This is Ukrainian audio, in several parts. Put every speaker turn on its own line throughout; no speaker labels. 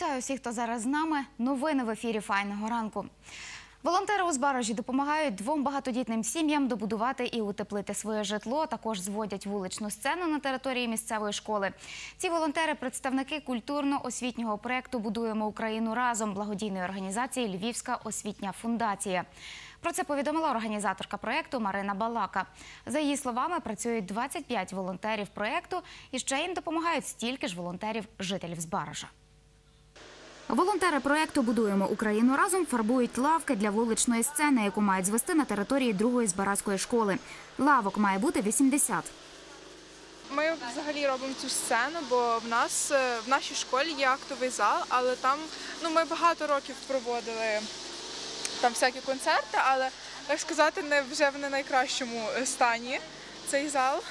Вітаю всіх, хто зараз з нами. Новини в ефірі Файного ранку. Волонтери у Збаражі допомагають двом багатодітним сім'ям добудувати і утеплити своє житло. Також зводять вуличну сцену на території місцевої школи. Ці волонтери представники культурно-освітнього проєкту Будуємо Україну разом благодійної організації Львівська освітня фундація. Про це повідомила організаторка проєкту Марина Балака. За її словами, працюють 25 волонтерів проєкту і ще їм допомагають стільки ж волонтерів жителів Збаража. Волонтери проєкту Будуємо Україну разом фарбують лавки для вуличної сцени, яку мають звести на території другої збаразької школи. Лавок має бути 80.
Ми взагалі робимо цю сцену, бо в нас е, в нашій школі є актовий зал, але там ну ми багато років проводили там всякі концерти, але так сказати, не вже в не найкращому е, стані цей зал.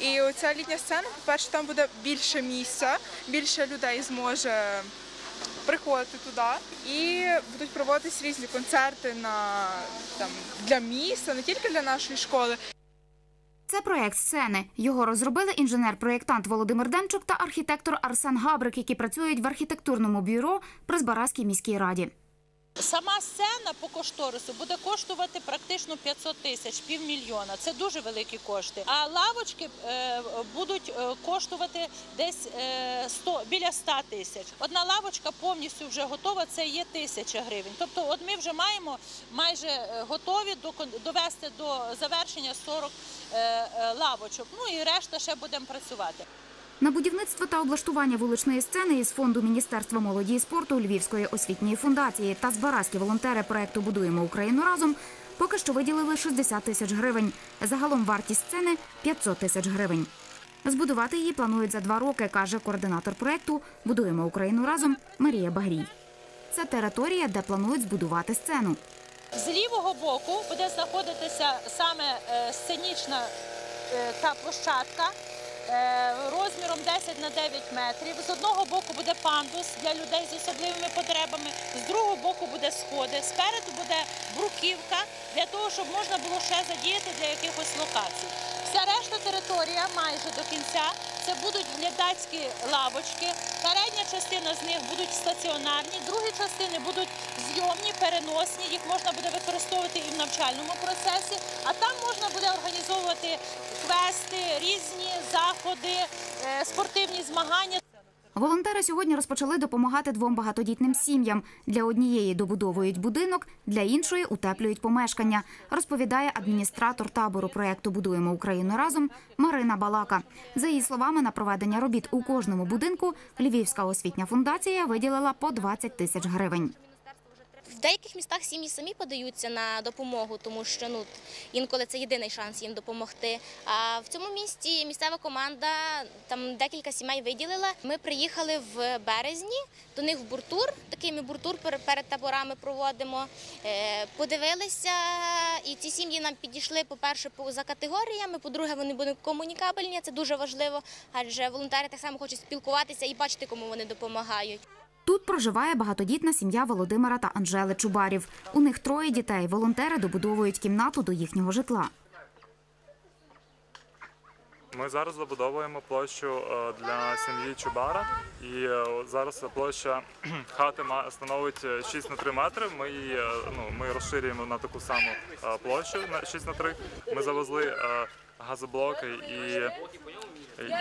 І оця літня сцена, по-перше, там буде більше місця, більше людей зможе приходити туди і будуть проводитись різні концерти на там для міста, не тільки для нашої школи.
Це проект сцени. Його розробили інженер-проєктант Володимир Демчук та архітектор Арсен Габрик, які працюють в архітектурному бюро при Збаразькій міській раді.
Сама сцена по кошторису буде коштувати практично 500 тисяч, півмільйона. Це дуже великі кошти. А лавочки е, будуть е, коштувати десь е, 100, біля 100 тисяч. Одна лавочка повністю вже готова, це є тисяча гривень. Тобто, от ми вже маємо майже е, готові довести до завершення 40 е, е, лавочок. Ну і решта ще будемо працювати.
На будівництво та облаштування вуличної сцени із фонду Міністерства молоді і спорту Львівської освітньої фундації та збаразькі волонтери проєкту Будуємо Україну разом поки що виділили 60 тисяч гривень. Загалом вартість сцени 500 тисяч гривень. Збудувати її планують за два роки, каже координатор проєкту Будуємо Україну разом Марія Багрій. Це територія, де планують збудувати сцену.
З лівого боку буде знаходитися саме е, сценічна е, та площадка розміром 10 на 9 метрів. З одного боку буде пандус для людей з особливими потребами, з другого боку буде сходи, спереду буде бруківка для того, щоб можна було ще задіяти для якихось локацій. Вся решта територія майже до кінця це будуть глядацькі лавочки. Передня частина з них будуть стаціонарні, другі частини будуть зйомні, переносні. Їх можна буде використовувати і в навчальному процесі, а там можна буде організовувати квести, різні заходи, е, спортивні змагання.
Волонтери сьогодні розпочали допомагати двом багатодітним сім'ям. Для однієї добудовують будинок, для іншої утеплюють помешкання, розповідає адміністратор табору проєкту Будуємо Україну разом Марина Балака. За її словами, на проведення робіт у кожному будинку Львівська освітня фундація виділила по 20 тисяч гривень.
В деяких містах сім'ї самі подаються на допомогу, тому що ну інколи це єдиний шанс їм допомогти. А в цьому місті місцева команда там декілька сімей виділила. Ми приїхали в березні до них в буртур. Такий ми буртур перед таборами проводимо. Е, Подивилися, і ці сім'ї нам підійшли, по за категоріями. По-друге, вони будуть комунікабельні. Це дуже важливо, адже волонтери так само хочуть спілкуватися і бачити, кому вони допомагають.
Тут проживає багатодітна сім'я Володимира та Анжели Чубарів. У них троє дітей. Волонтери добудовують кімнату до їхнього житла.
Ми зараз забудовуємо площу е, для сім'ї Чубара, і е, зараз площа хати становить е, 6 на 3 метри. Ми її е, ну, ми розширюємо на таку саму е, площу на 6 на 3. Ми завезли е, газоблоки і,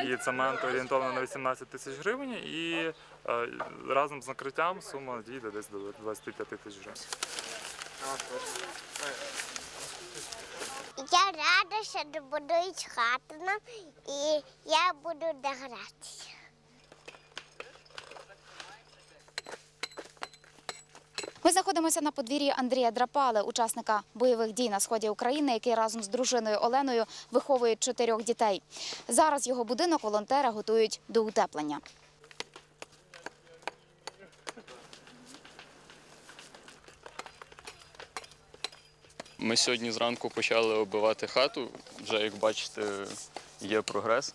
і цемент орієнтовно на 18 тисяч гривень. І е, разом з накриттям сума дійде десь до 25 тисяч гривень.
Я рада, що добудують хату нам, і я буду догратися.
Ми знаходимося на подвір'ї Андрія Драпали, учасника бойових дій на сході України, який разом з дружиною Оленою виховує чотирьох дітей. Зараз його будинок волонтери готують до утеплення.
Ми сьогодні зранку почали оббивати хату. Вже як бачите, є прогрес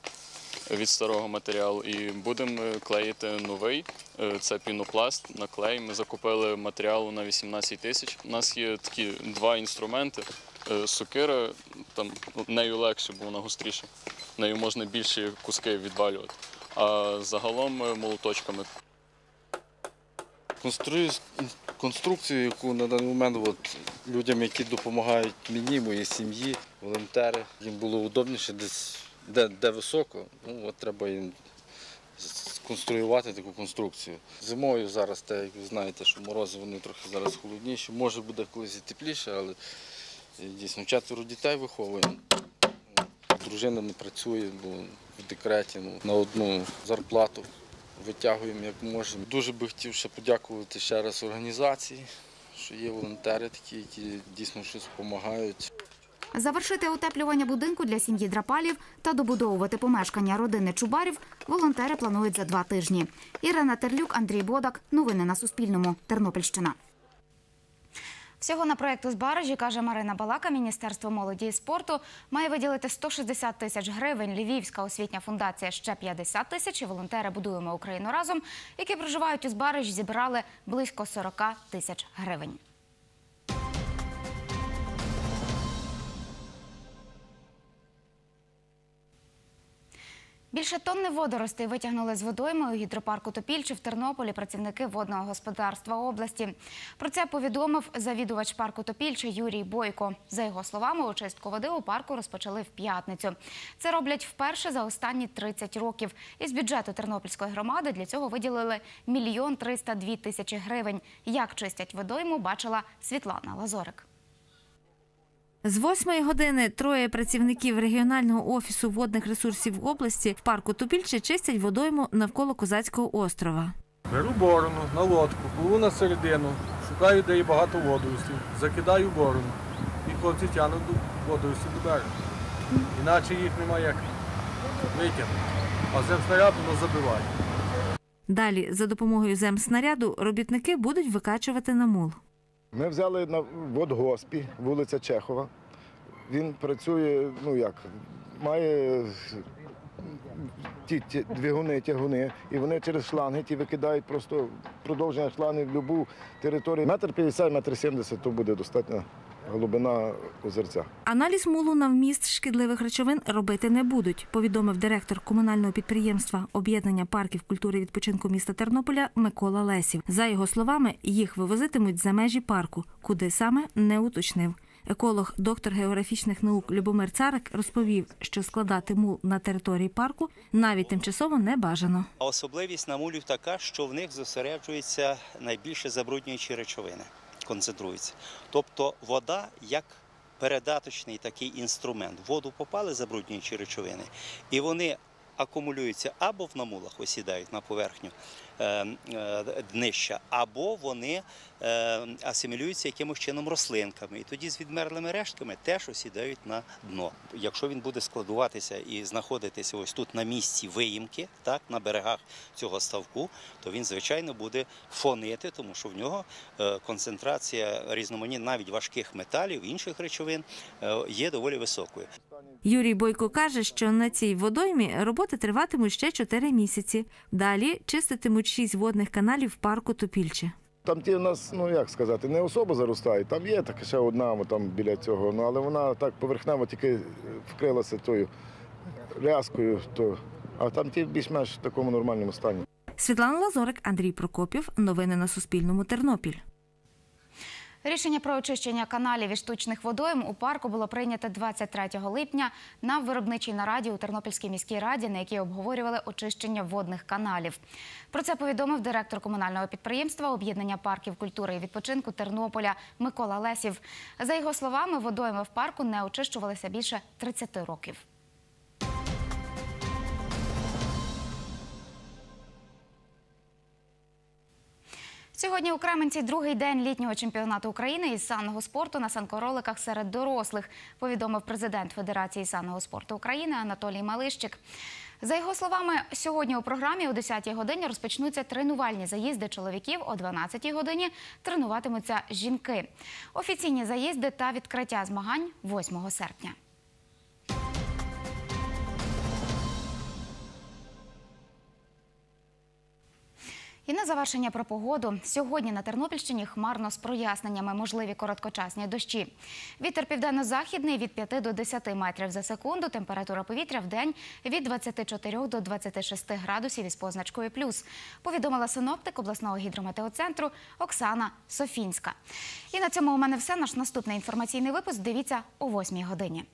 від старого матеріалу. І будемо клеїти новий. Е, Це пінопласт на клей. Ми закупили матеріалу на 18 тисяч. У нас є такі два інструменти. Е, Сокира, там нею легше, бо вона гостріша. Нею можна більші куски відвалювати. А загалом е, молоточками
Конструю конструкцію, яку на даний момент от, людям, які допомагають мені, моїй сім'ї, волонтери, їм було удобніше десь, де, де високо, ну от треба їм сконструювати таку конструкцію. Зимою зараз, те, як ви знаєте, що морози вони трохи зараз холодніші, може буде колись і тепліше, але е, дійсно четверо дітей виховуємо. Дружина не працює, бо в декреті ну, на одну зарплату витягуємо як можемо. Дуже би хотів ще подякувати ще раз організації, що є волонтери такі, які дійсно щось допомагають.
Завершити утеплювання будинку для сім'ї Драпалів та добудовувати помешкання родини Чубарів волонтери планують за два тижні. Ірина Терлюк, Андрій Бодак. Новини на Суспільному. Тернопільщина. Всього на проєкту з каже Марина Балака, Міністерство молоді і спорту має виділити 160 тисяч гривень. Львівська освітня фундація ще 50 тисяч. І волонтери «Будуємо Україну разом», які проживають у Збаражі, зібрали близько 40 тисяч гривень. Більше тонни водоростей витягнули з водойми у гідропарку Топільчі в Тернополі працівники водного господарства області. Про це повідомив завідувач парку Топільчі Юрій Бойко. За його словами, очистку води у парку розпочали в п'ятницю. Це роблять вперше за останні 30 років. Із бюджету Тернопільської громади для цього виділили мільйон 302 тисячі гривень. Як чистять водойму, бачила Світлана Лазорик.
З восьмої години троє працівників регіонального офісу водних ресурсів області в парку Тупільче чистять водойму навколо Козацького острова.
Беру борону на лодку, пливу на середину, шукаю, де є багато водоростів, закидаю борону і хлопці тягнуть до водорості до берега. Іначе їх немає як витягнути. А земснаряд воно забиває.
Далі, за допомогою земснаряду, робітники будуть викачувати на мул.
Ми взяли на водгоспі, вулиця Чехова. Він працює, ну як, має ті, ті двигуни, тягуни, і вони через шланги ті викидають просто продовження шланги в будь-яку територію. Метр 50, метр 70 то буде достатня глибина озерця.
Аналіз мулу на вміст шкідливих речовин робити не будуть, повідомив директор комунального підприємства об'єднання парків культури і відпочинку міста Тернополя Микола Лесів. За його словами, їх вивозитимуть за межі парку, куди саме не уточнив. Еколог, доктор географічних наук Любомир Царик розповів, що складати мул на території парку навіть тимчасово не бажано.
Особливість намулів така, що в них зосереджуються найбільше забруднюючі речовини, концентруються. Тобто вода як передаточний такий інструмент. Воду попали забруднюючі речовини, і вони акумулюються або в намулах осідають на поверхню днища, або вони е, асимілюються якимось чином рослинками. І тоді з відмерлими рештками теж осідають на дно. Якщо він буде складуватися і знаходитися ось тут на місці виїмки, так, на берегах цього ставку, то він, звичайно, буде фонити, тому що в нього е, концентрація різноманітних навіть важких металів, інших речовин е, є доволі високою.
Юрій Бойко каже, що на цій водоймі роботи триватимуть ще 4 місяці. Далі чиститимуть шість водних каналів парку Топільче.
Там ті в нас, ну як сказати, не особо заростають. Там є така ще одна там біля цього, ну але вона так поверхнево тільки вкрилася тою рязкою, то, а там ті більш-менш в такому нормальному стані.
Світлана Лазорик, Андрій Прокопів. Новини на Суспільному. Тернопіль.
Рішення про очищення каналів і штучних водойм у парку було прийнято 23 липня на виробничій нараді у Тернопільській міській раді, на якій обговорювали очищення водних каналів. Про це повідомив директор комунального підприємства об'єднання парків культури і відпочинку Тернополя Микола Лесів. За його словами, водойми в парку не очищувалися більше 30 років. Сьогодні у Кременці другий день літнього чемпіонату України із санного спорту на санкороликах серед дорослих, повідомив президент Федерації санного спорту України Анатолій Малищик. За його словами, сьогодні у програмі о 10-й годині розпочнуться тренувальні заїзди чоловіків, о 12-й годині тренуватимуться жінки. Офіційні заїзди та відкриття змагань 8 серпня. І на завершення про погоду. Сьогодні на Тернопільщині хмарно з проясненнями можливі короткочасні дощі. Вітер південно-західний від 5 до 10 метрів за секунду. Температура повітря в день від 24 до 26 градусів із позначкою плюс. Повідомила синоптик обласного гідрометеоцентру Оксана Софінська. І на цьому у мене все. Наш наступний інформаційний випуск дивіться о 8 годині.